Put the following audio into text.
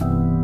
you